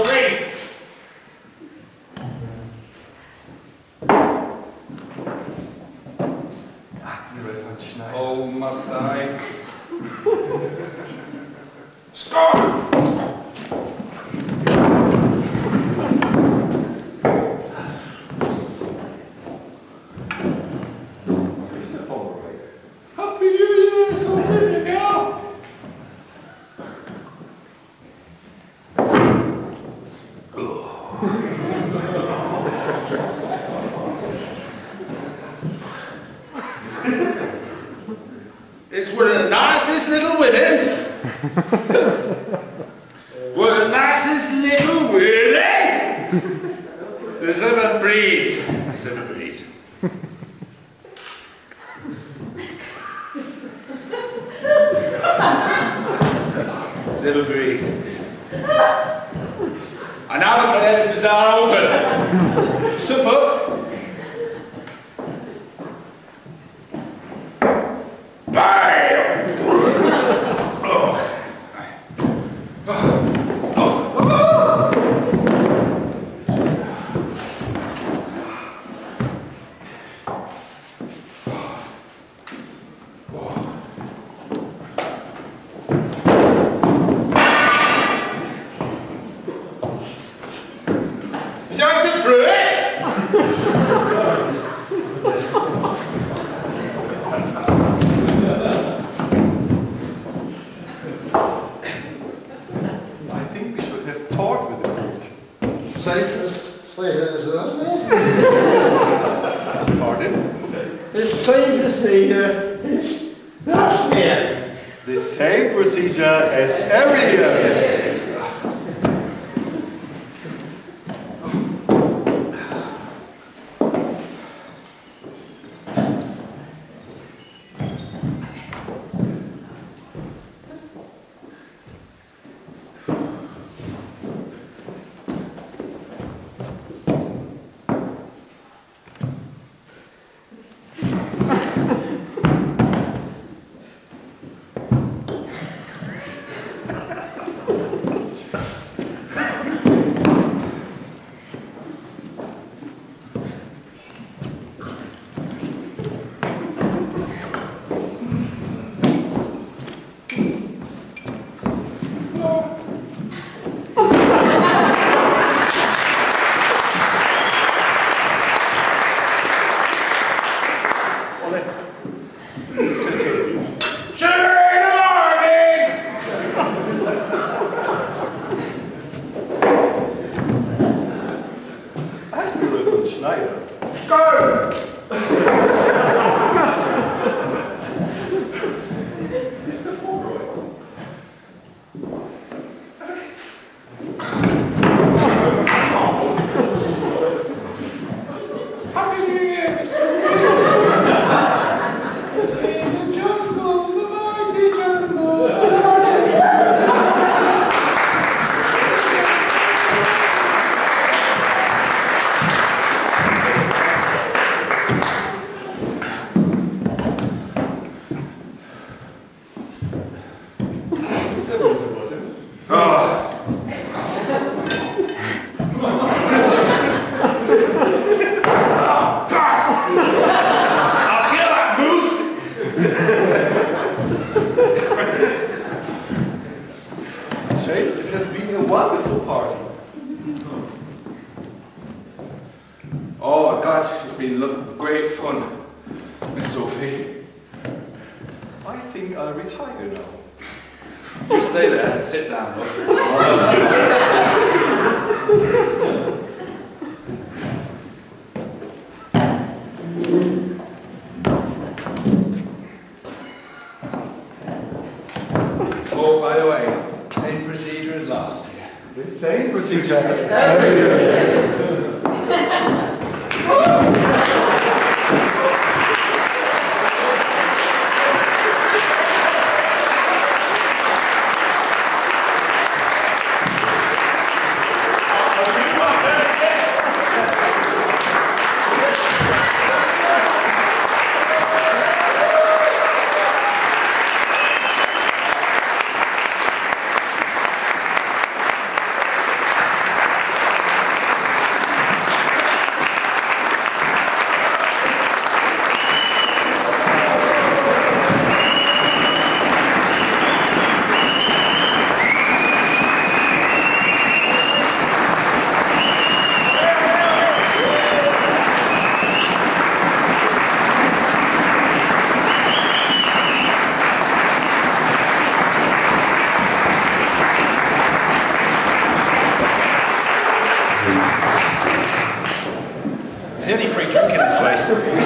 Miss women. one the nicest little women. There's ever breed. There's ever breed. There's ever breed. And now the Claire's Bazaar open. Supper. It's safest here. It's not here. The same procedure as every year. Oh, God, it's been great fun, Miss Sophie. I think I'll retire now. You stay there, sit down. Oh, by the way, same procedure as last year. The same procedure as every year. Woo! masterpiece.